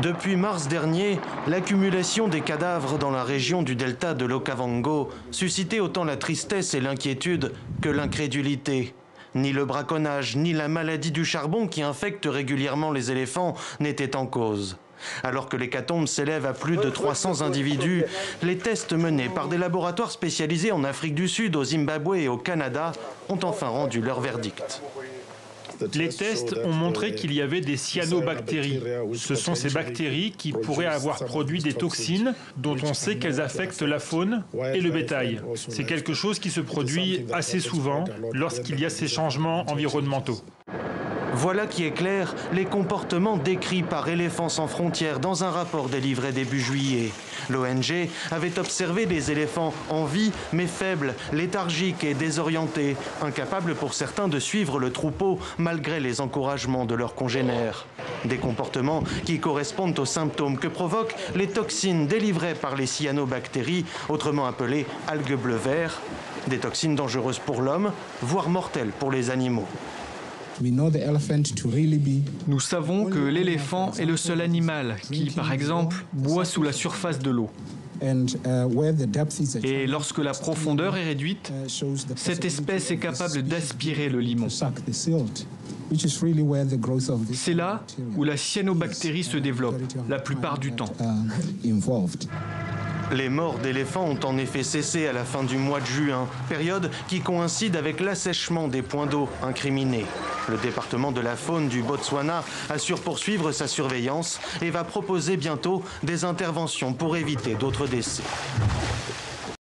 Depuis mars dernier, l'accumulation des cadavres dans la région du delta de l'Okavango suscitait autant la tristesse et l'inquiétude que l'incrédulité. Ni le braconnage, ni la maladie du charbon qui infecte régulièrement les éléphants n'étaient en cause. Alors que l'hécatombe s'élève à plus de 300 individus, les tests menés par des laboratoires spécialisés en Afrique du Sud, au Zimbabwe et au Canada ont enfin rendu leur verdict. Les tests ont montré qu'il y avait des cyanobactéries. Ce sont ces bactéries qui pourraient avoir produit des toxines dont on sait qu'elles affectent la faune et le bétail. C'est quelque chose qui se produit assez souvent lorsqu'il y a ces changements environnementaux. Voilà qui éclaire les comportements décrits par Éléphants sans frontières dans un rapport délivré début juillet. L'ONG avait observé des éléphants en vie mais faibles, léthargiques et désorientés, incapables pour certains de suivre le troupeau malgré les encouragements de leurs congénères. Des comportements qui correspondent aux symptômes que provoquent les toxines délivrées par les cyanobactéries, autrement appelées algues bleu-vert, des toxines dangereuses pour l'homme, voire mortelles pour les animaux. Nous savons que l'éléphant est le seul animal qui, par exemple, boit sous la surface de l'eau. Et lorsque la profondeur est réduite, cette espèce est capable d'aspirer le limon. C'est là où la cyanobactérie se développe, la plupart du temps. Les morts d'éléphants ont en effet cessé à la fin du mois de juin, période qui coïncide avec l'assèchement des points d'eau incriminés. Le département de la faune du Botswana assure poursuivre sa surveillance et va proposer bientôt des interventions pour éviter d'autres décès.